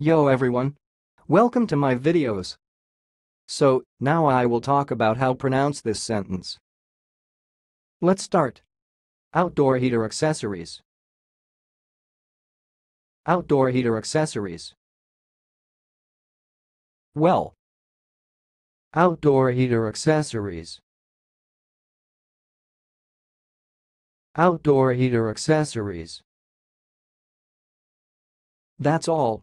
Yo everyone. Welcome to my videos. So, now I will talk about how pronounce this sentence. Let's start. Outdoor heater accessories. Outdoor heater accessories. Well. Outdoor heater accessories. Outdoor heater accessories. That's all,